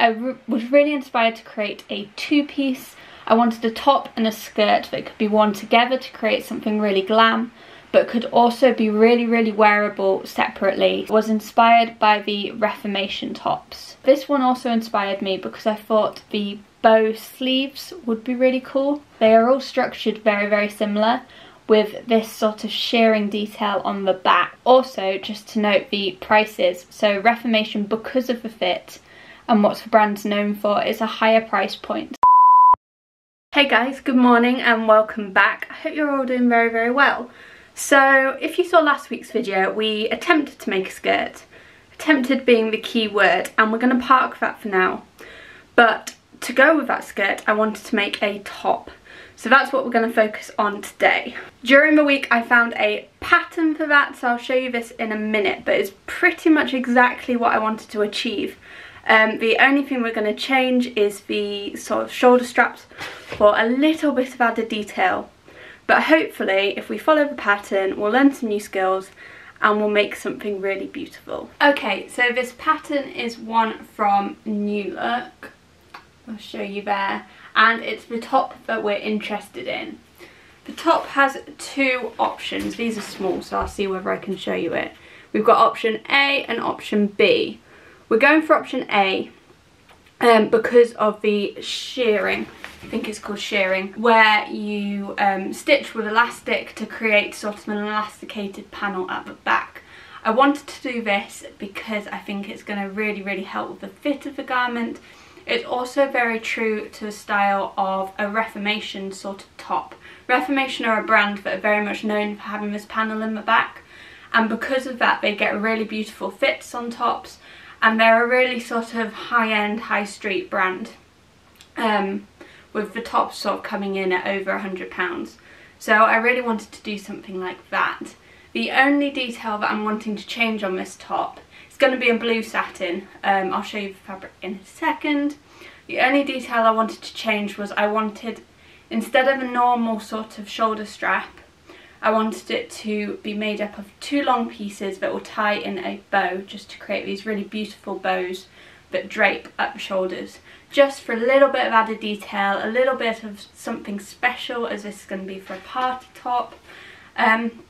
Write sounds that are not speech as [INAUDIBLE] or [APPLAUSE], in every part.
I was really inspired to create a two-piece. I wanted a top and a skirt that could be worn together to create something really glam but could also be really, really wearable separately. was inspired by the Reformation tops. This one also inspired me because I thought the bow sleeves would be really cool. They are all structured very, very similar with this sort of shearing detail on the back. Also, just to note the prices, so Reformation, because of the fit and what the brand's known for, is a higher price point. Hey guys, good morning and welcome back. I hope you're all doing very, very well. So if you saw last week's video, we attempted to make a skirt. Attempted being the key word, and we're going to park that for now. But to go with that skirt, I wanted to make a top. So that's what we're going to focus on today. During the week I found a pattern for that, so I'll show you this in a minute, but it's pretty much exactly what I wanted to achieve. Um, the only thing we're going to change is the sort of shoulder straps for a little bit of added detail but hopefully, if we follow the pattern, we'll learn some new skills and we'll make something really beautiful. Okay, so this pattern is one from New Look. I'll show you there. And it's the top that we're interested in. The top has two options. These are small, so I'll see whether I can show you it. We've got option A and option B. We're going for option A um, because of the shearing. I think it's called shearing, where you um, stitch with elastic to create sort of an elasticated panel at the back. I wanted to do this because I think it's going to really, really help with the fit of the garment. It's also very true to the style of a Reformation sort of top. Reformation are a brand that are very much known for having this panel in the back and because of that they get really beautiful fits on tops and they're a really sort of high-end high street brand. Um, with the top sort of coming in at over a £100. So I really wanted to do something like that. The only detail that I'm wanting to change on this top is going to be a blue satin. Um, I'll show you the fabric in a second. The only detail I wanted to change was I wanted, instead of a normal sort of shoulder strap, I wanted it to be made up of two long pieces that will tie in a bow just to create these really beautiful bows that drape up shoulders just for a little bit of added detail, a little bit of something special as this is going to be for a party top. Um,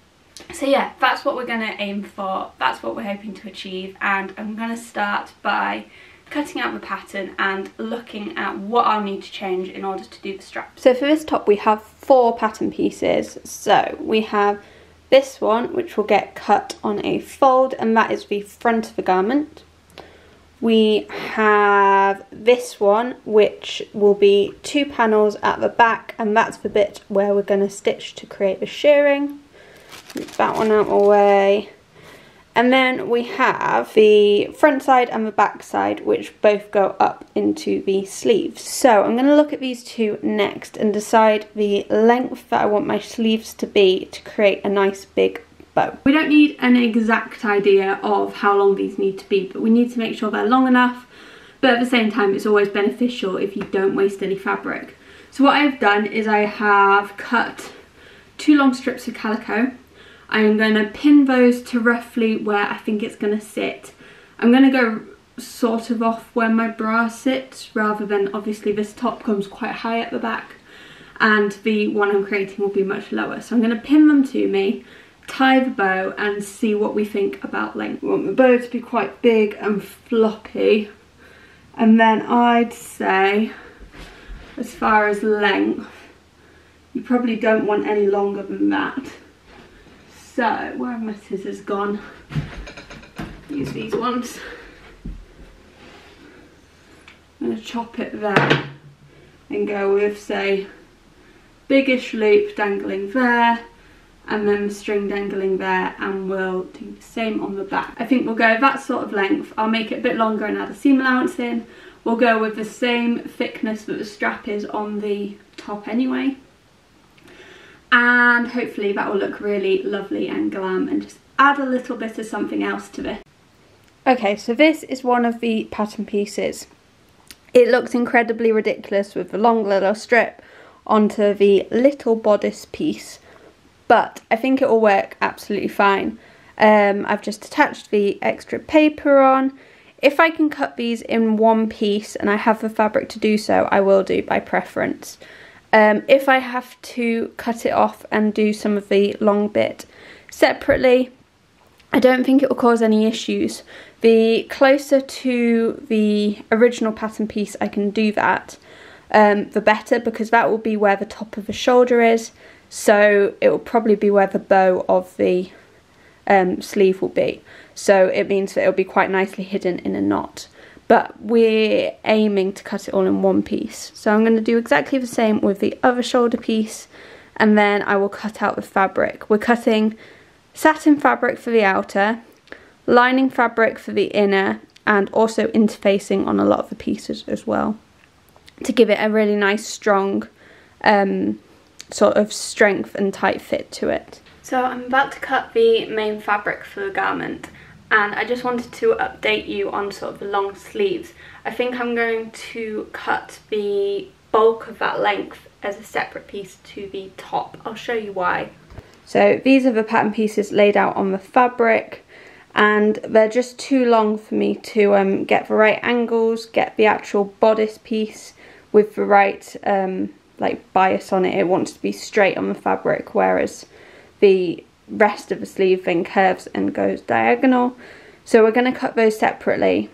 so yeah, that's what we're going to aim for, that's what we're hoping to achieve and I'm going to start by cutting out the pattern and looking at what I'll need to change in order to do the strap. So for this top we have four pattern pieces. So we have this one which will get cut on a fold and that is the front of the garment we have this one which will be two panels at the back and that's the bit where we're going to stitch to create the shearing Move that one out of the way and then we have the front side and the back side which both go up into the sleeves so I'm going to look at these two next and decide the length that I want my sleeves to be to create a nice big bow. We don't need an exact idea of how long these need to be, but we need to make sure they're long enough. But at the same time, it's always beneficial if you don't waste any fabric. So what I've done is I have cut two long strips of calico. I am going to pin those to roughly where I think it's going to sit. I'm going to go sort of off where my bra sits rather than obviously this top comes quite high at the back and the one I'm creating will be much lower. So I'm going to pin them to me tie the bow and see what we think about length. We want the bow to be quite big and floppy and then I'd say as far as length you probably don't want any longer than that. So where have my scissors gone? Use these ones. I'm going to chop it there and go with say biggish loop dangling there and then the string dangling there and we'll do the same on the back. I think we'll go that sort of length. I'll make it a bit longer and add a seam allowance in. We'll go with the same thickness that the strap is on the top anyway. And hopefully that will look really lovely and glam and just add a little bit of something else to this. Okay, so this is one of the pattern pieces. It looks incredibly ridiculous with the long little strip onto the little bodice piece but I think it will work absolutely fine. Um, I've just attached the extra paper on. If I can cut these in one piece and I have the fabric to do so, I will do by preference. Um, if I have to cut it off and do some of the long bit separately, I don't think it will cause any issues. The closer to the original pattern piece I can do that, um, the better because that will be where the top of the shoulder is. So it will probably be where the bow of the um, sleeve will be. So it means that it'll be quite nicely hidden in a knot. But we're aiming to cut it all in one piece. So I'm going to do exactly the same with the other shoulder piece and then I will cut out the fabric. We're cutting satin fabric for the outer, lining fabric for the inner and also interfacing on a lot of the pieces as well to give it a really nice strong um, sort of strength and tight fit to it. So I'm about to cut the main fabric for the garment and I just wanted to update you on sort of the long sleeves. I think I'm going to cut the bulk of that length as a separate piece to the top. I'll show you why. So these are the pattern pieces laid out on the fabric and they're just too long for me to um, get the right angles, get the actual bodice piece with the right um, like bias on it. It wants to be straight on the fabric whereas the rest of the sleeve then curves and goes diagonal. So we're going to cut those separately.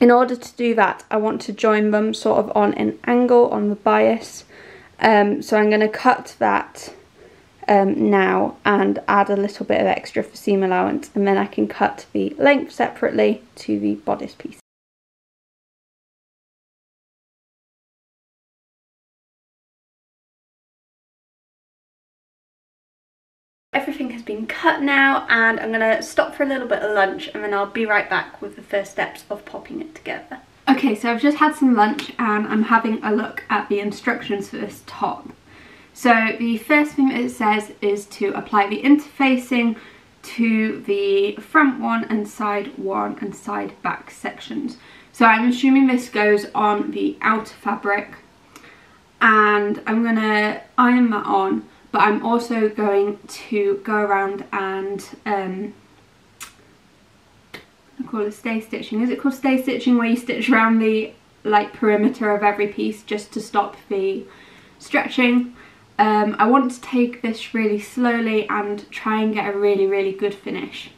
In order to do that I want to join them sort of on an angle on the bias. Um, so I'm going to cut that um, now and add a little bit of extra for seam allowance and then I can cut the length separately to the bodice piece. Now and I'm to stop for a little bit of lunch and then I'll be right back with the first steps of popping it together. Okay, so I've just had some lunch and I'm having a look at the instructions for this top. So the first thing it says is to apply the interfacing to the front one and side one and side back sections. So I'm assuming this goes on the outer fabric and I'm to iron that on but I'm also going to go around and um, I call it stay stitching. Is it called stay stitching where you stitch around the like perimeter of every piece just to stop the stretching? Um, I want to take this really slowly and try and get a really, really good finish.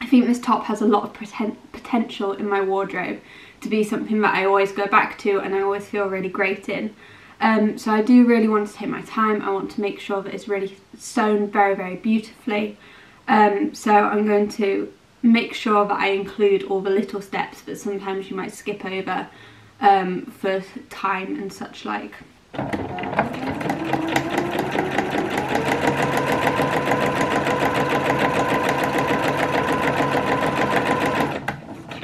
I think this top has a lot of poten potential in my wardrobe to be something that I always go back to and I always feel really great in. Um, so I do really want to take my time. I want to make sure that it's really sewn very, very beautifully. Um, so I'm going to make sure that I include all the little steps that sometimes you might skip over um, for time and such like.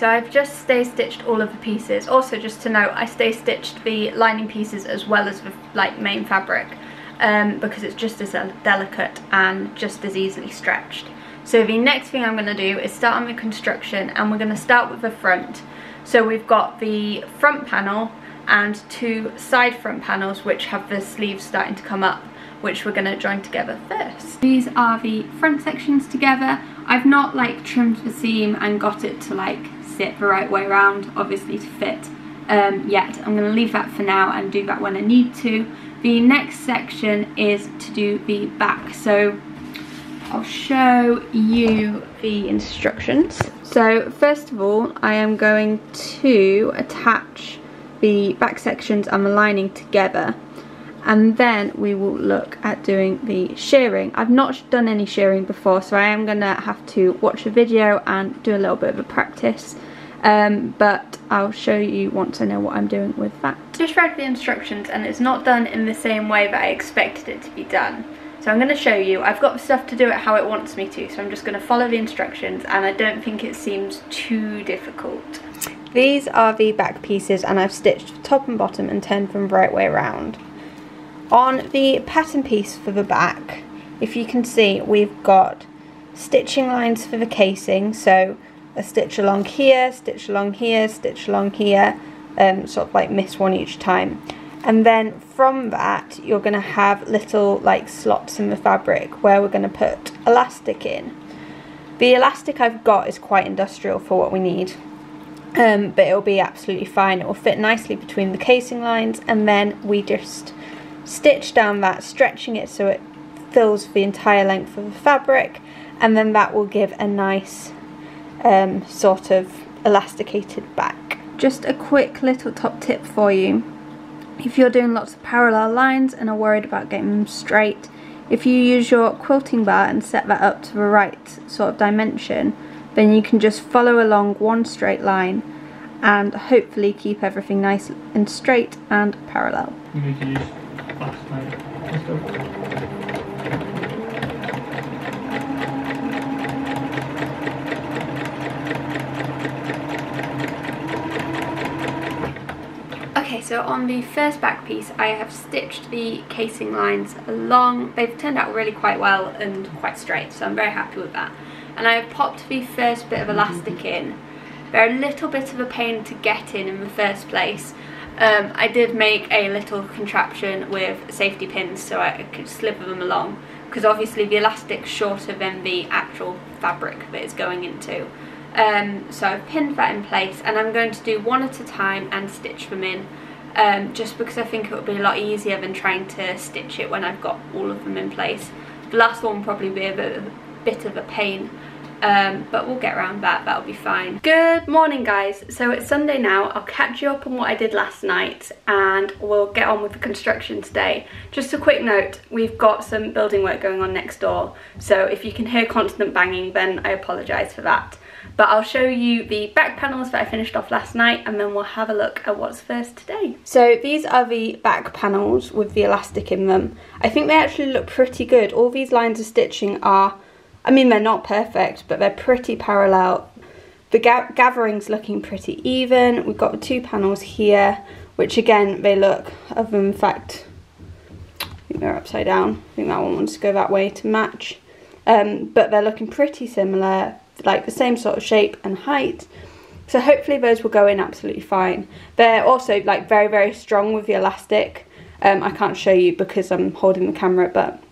So I've just stay stitched all of the pieces. Also just to note, I stay stitched the lining pieces as well as the like main fabric um, because it's just as delicate and just as easily stretched. So the next thing I'm going to do is start on the construction and we're going to start with the front. So we've got the front panel and two side front panels which have the sleeves starting to come up which we're going to join together first. These are the front sections together. I've not like trimmed the seam and got it to like sit the right way around, obviously to fit um, yet. I'm going to leave that for now and do that when I need to. The next section is to do the back. So I'll show you the instructions. So first of all, I am going to attach the back sections and the lining together and then we will look at doing the shearing. I've not done any shearing before so I am going to have to watch a video and do a little bit of a practice um, but I'll show you once I know what I'm doing with that. Just read the instructions and it's not done in the same way that I expected it to be done. So I'm going to show you. I've got the stuff to do it how it wants me to, so I'm just going to follow the instructions and I don't think it seems too difficult. These are the back pieces and I've stitched top and bottom and turned them the right way around. On the pattern piece for the back, if you can see, we've got stitching lines for the casing, so a stitch along here, stitch along here, stitch along here, um, sort of like miss one each time. And then from that, you're going to have little like slots in the fabric where we're going to put elastic in. The elastic I've got is quite industrial for what we need. um, but it'll be absolutely fine. It will fit nicely between the casing lines and then we just stitch down that, stretching it so it fills the entire length of the fabric and then that will give a nice um, sort of elasticated back. Just a quick little top tip for you. If you're doing lots of parallel lines and are worried about getting them straight, if you use your quilting bar and set that up to the right sort of dimension, then you can just follow along one straight line and hopefully keep everything nice and straight and parallel. Okay, so on the first back piece I have stitched the casing lines along. They've turned out really quite well and quite straight, so I'm very happy with that. And I have popped the first bit of elastic in. They're a little bit of a pain to get in in the first place. Um, I did make a little contraption with safety pins so I could slip them along because obviously the elastic's shorter than the actual fabric that it's going into. Um, so I've pinned that in place and I'm going to do one at a time and stitch them in um, just because I think it will be a lot easier than trying to stitch it when I've got all of them in place. The last one will probably be a, bit of a pain um, but we'll get around that, that'll be fine. Good morning guys, so it's Sunday now, I'll catch you up on what I did last night and we'll get on with the construction today. Just a quick note, we've got some building work going on next door, so if you can hear constant banging then I apologise for that. But I'll show you the back panels that I finished off last night and then we'll have a look at what's first today. So these are the back panels with the elastic in them. I think they actually look pretty good. All these lines of stitching are, I mean they're not perfect, but they're pretty parallel. The ga gathering's looking pretty even. We've got the two panels here, which again, they look, other than the fact, I think they're upside down. I think that one wants to go that way to match. Um, but they're looking pretty similar like the same sort of shape and height. So hopefully those will go in absolutely fine. They're also like very, very strong with the elastic. Um, I can't show you because I'm holding the camera, but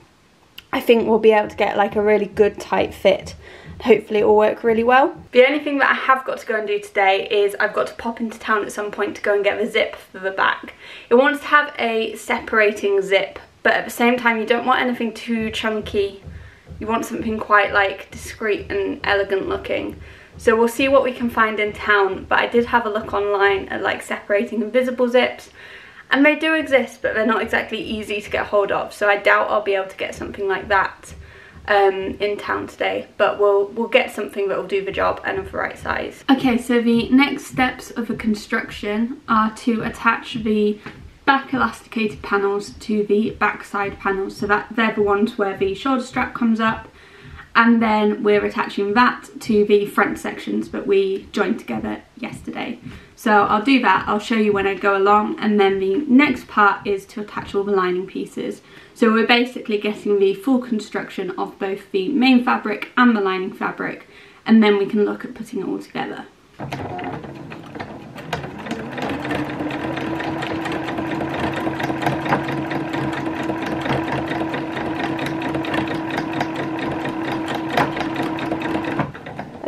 I think we'll be able to get like a really good tight fit. Hopefully it will work really well. The only thing that I have got to go and do today is I've got to pop into town at some point to go and get the zip for the back. It wants to have a separating zip, but at the same time you don't want anything too chunky you want something quite like discreet and elegant looking. So we'll see what we can find in town, but I did have a look online at like separating invisible zips, and they do exist, but they're not exactly easy to get hold of, so I doubt I'll be able to get something like that um, in town today, but we'll, we'll get something that will do the job and of the right size. Okay, so the next steps of the construction are to attach the back elasticated panels to the backside panels so that they're the ones where the shoulder strap comes up and then we're attaching that to the front sections that we joined together yesterday. So I'll do that, I'll show you when I go along and then the next part is to attach all the lining pieces. So we're basically getting the full construction of both the main fabric and the lining fabric and then we can look at putting it all together.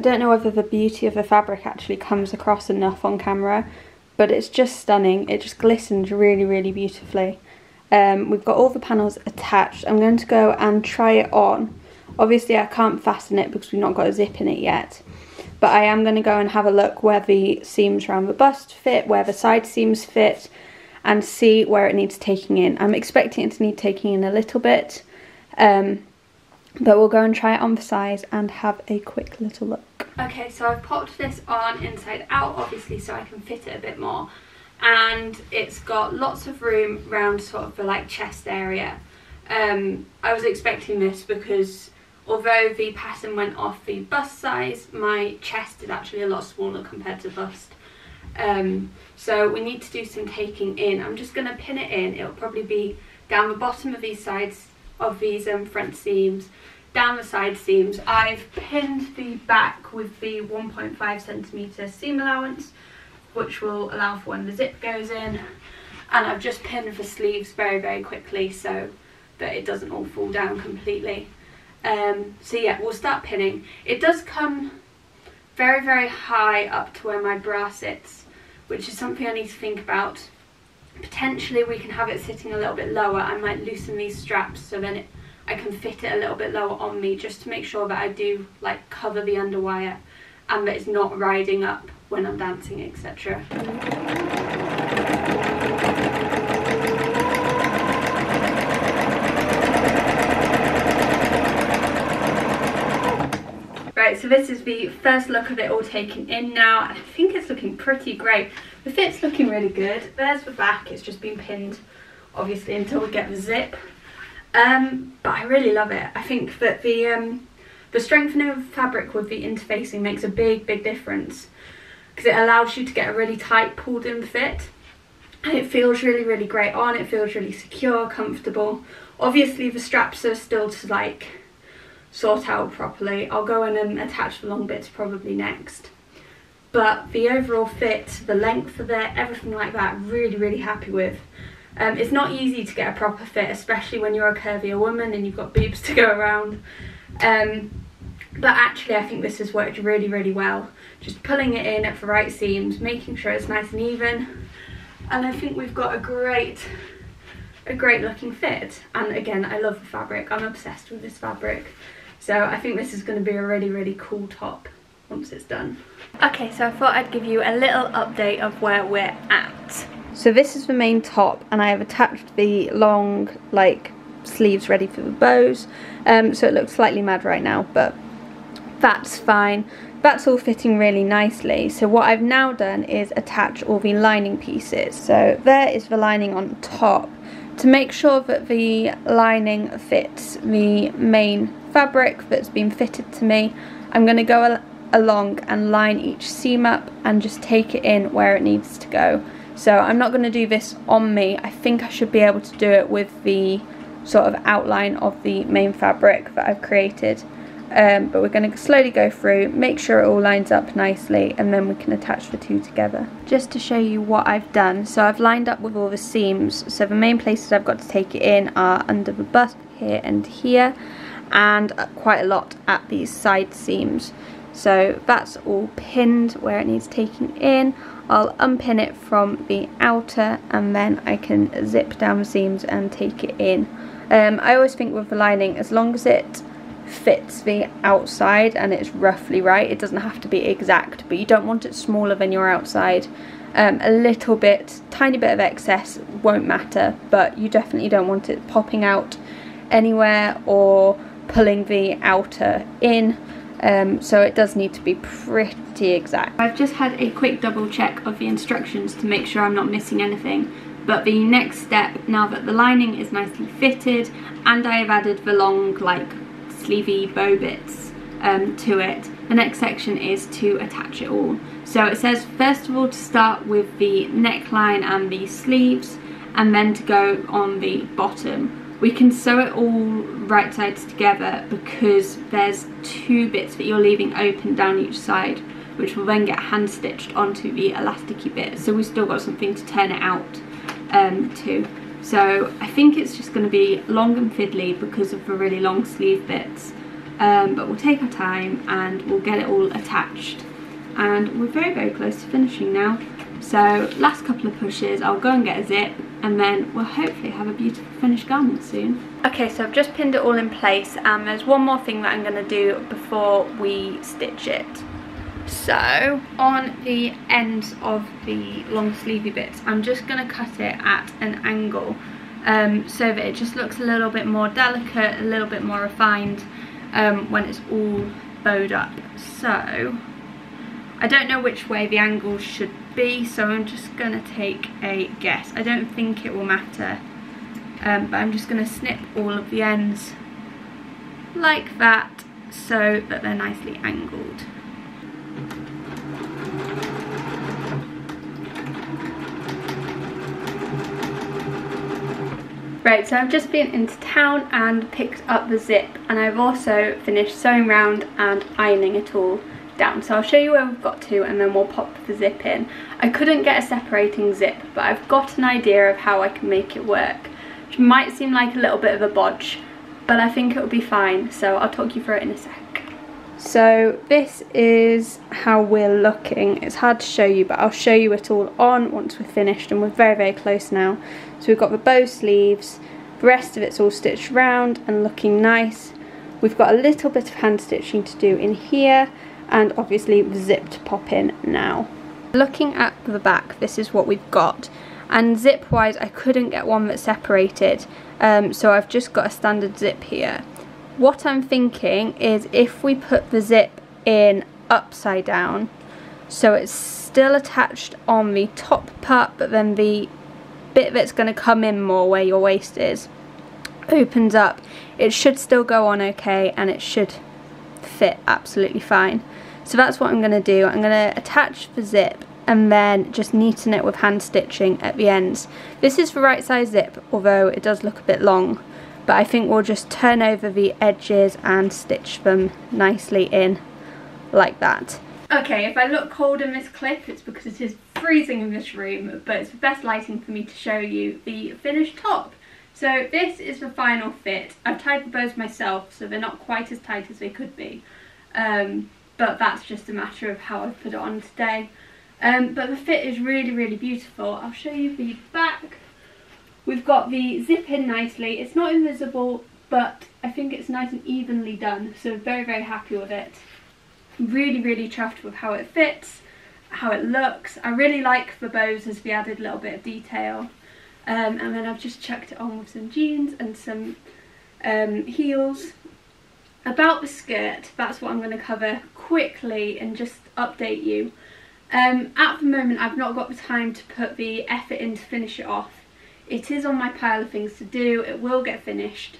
I don't know whether the beauty of the fabric actually comes across enough on camera, but it's just stunning. It just glistens really, really beautifully. Um, we've got all the panels attached. I'm going to go and try it on. Obviously I can't fasten it because we've not got a zip in it yet. But I am going to go and have a look where the seams around the bust fit, where the side seams fit, and see where it needs taking in. I'm expecting it to need taking in a little bit. Um, but we'll go and try it on the size and have a quick little look. Okay, so I've popped this on inside out, obviously, so I can fit it a bit more. And it's got lots of room around sort of the like chest area. Um, I was expecting this because although the pattern went off the bust size, my chest is actually a lot smaller compared to bust. Um, so we need to do some taking in. I'm just going to pin it in. It'll probably be down the bottom of these sides of these um, front seams down the side seams. I've pinned the back with the 1.5 centimetre seam allowance which will allow for when the zip goes in and I've just pinned the sleeves very very quickly so that it doesn't all fall down completely. Um, so yeah, we'll start pinning. It does come very, very high up to where my bra sits, which is something I need to think about. Potentially we can have it sitting a little bit lower. I might loosen these straps so then it, I can fit it a little bit lower on me just to make sure that I do like cover the underwire and that it's not riding up when I'm dancing, etc. Right, so this is the first look of it all taken in now. I think it's looking pretty great. The fit's looking really good. There's the back, it's just been pinned, obviously, until we get the zip. Um, but I really love it. I think that the um, the strengthening of fabric with the interfacing makes a big, big difference because it allows you to get a really tight pulled in fit and it feels really, really great on. It feels really secure, comfortable. Obviously the straps are still to like sort out properly. I'll go in and attach the long bits probably next. But the overall fit, the length of it, everything like that, really, really happy with. Um, it's not easy to get a proper fit, especially when you're a curvier woman and you've got boobs [LAUGHS] to go around. Um, but actually I think this has worked really really well. Just pulling it in at the right seams making sure it's nice and even. And I think we've got a great a great looking fit. And again I love the fabric. I'm obsessed with this fabric. So I think this is going to be a really really cool top once it's done okay so I thought I'd give you a little update of where we're at. So this is the main top and I have attached the long like sleeves ready for the bows. Um, so it looks slightly mad right now but that's fine. That's all fitting really nicely. So what I've now done is attach all the lining pieces. So there is the lining on top. To make sure that the lining fits the main fabric that's been fitted to me I'm going to go along and line each seam up and just take it in where it needs to go. So I'm not going to do this on me. I think I should be able to do it with the sort of outline of the main fabric that I've created. Um, but we're going to slowly go through, make sure it all lines up nicely and then we can attach the two together. Just to show you what I've done, so I've lined up with all the seams, so the main places I've got to take it in are under the bust here and here and quite a lot at these side seams. So that's all pinned where it needs taking in. I'll unpin it from the outer and then I can zip down the seams and take it in. Um, I always think with the lining, as long as it fits the outside and it's roughly right. It doesn't have to be exact, but you don't want it smaller than your outside. Um, a little bit, tiny bit of excess won't matter, but you definitely don't want it popping out anywhere or pulling the outer in. Um, so it does need to be pretty exact. I've just had a quick double check of the instructions to make sure I'm not missing anything. But the next step, now that the lining is nicely fitted and I have added the long like sleevey bow bits um, to it. The next section is to attach it all. So it says first of all to start with the neckline and the sleeves and then to go on the bottom. We can sew it all right sides together because there's two bits that you're leaving open down each side which will then get hand stitched onto the elasticy bit so we've still got something to turn it out um, to. So I think it's just going to be long and fiddly because of the really long sleeve bits. Um, but we'll take our time and we'll get it all attached. And we're very, very close to finishing now. So last couple of pushes, I'll go and get a zip and then we'll hopefully have a beautiful finished garment soon. Okay, so I've just pinned it all in place and there's one more thing that I'm going to do before we stitch it. So on the ends of the long sleevey bits, I'm just going to cut it at an angle um, so that it just looks a little bit more delicate, a little bit more refined um, when it's all bowed up. So I don't know which way the angle should be, so I'm just going to take a guess. I don't think it will matter, um, but I'm just going to snip all of the ends like that so that they're nicely angled. Right, so I've just been into town and picked up the zip and I've also finished sewing round and ironing it all down. So I'll show you where we've got to and then we'll pop the zip in. I couldn't get a separating zip, but I've got an idea of how I can make it work. Which might seem like a little bit of a bodge, but I think it'll be fine, so I'll talk you through it in a sec. So this is how we're looking. It's hard to show you, but I'll show you it all on once we're finished and we're very, very close now. So we've got the bow sleeves, the rest of it's all stitched round and looking nice. We've got a little bit of hand stitching to do in here and obviously the zip pop in now. Looking at the back, this is what we've got. And zip wise, I couldn't get one that separated, um, so I've just got a standard zip here. What I'm thinking is if we put the zip in upside down, so it's still attached on the top part, but then the bit that's going to come in more where your waist is opens up, it should still go on okay and it should fit absolutely fine. So that's what I'm going to do. I'm going to attach the zip and then just neaten it with hand stitching at the ends. This is the right size zip, although it does look a bit long but I think we'll just turn over the edges and stitch them nicely in like that. Okay, if I look cold in this clip, it's because it is freezing in this room, but it's the best lighting for me to show you the finished top. So this is the final fit. I've tied the bows myself, so they're not quite as tight as they could be. Um, but that's just a matter of how I've put it on today. Um, but the fit is really, really beautiful. I'll show you the back. We've got the zip in nicely. It's not invisible, but I think it's nice and evenly done. So very, very happy with it. Really, really chuffed with how it fits, how it looks. I really like the bows as we added a little bit of detail. Um, and then I've just chucked it on with some jeans and some um, heels. About the skirt, that's what I'm going to cover quickly and just update you. Um, at the moment I've not got the time to put the effort in to finish it off it is on my pile of things to do, it will get finished,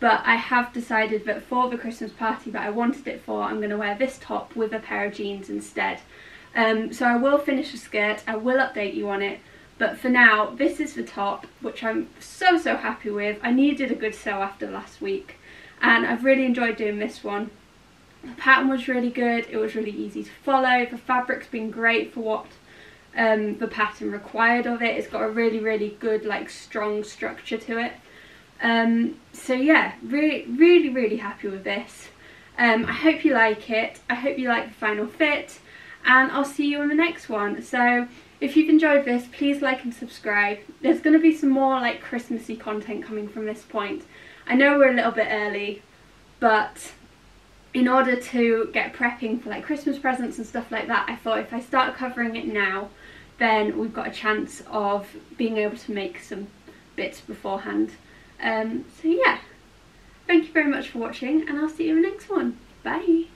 but I have decided that for the Christmas party that I wanted it for, I'm going to wear this top with a pair of jeans instead. Um, so I will finish the skirt, I will update you on it, but for now, this is the top, which I'm so, so happy with. I needed a good sew after last week, and I've really enjoyed doing this one. The pattern was really good, it was really easy to follow, the fabric's been great for what um, the pattern required of it. It's got a really, really good, like, strong structure to it. Um, so yeah, really, really, really happy with this. Um, I hope you like it. I hope you like the final fit. And I'll see you on the next one. So if you've enjoyed this, please like and subscribe. There's going to be some more like Christmassy content coming from this point. I know we're a little bit early, but in order to get prepping for like Christmas presents and stuff like that, I thought if I start covering it now, then we've got a chance of being able to make some bits beforehand. Um, so yeah, thank you very much for watching and I'll see you in the next one. Bye!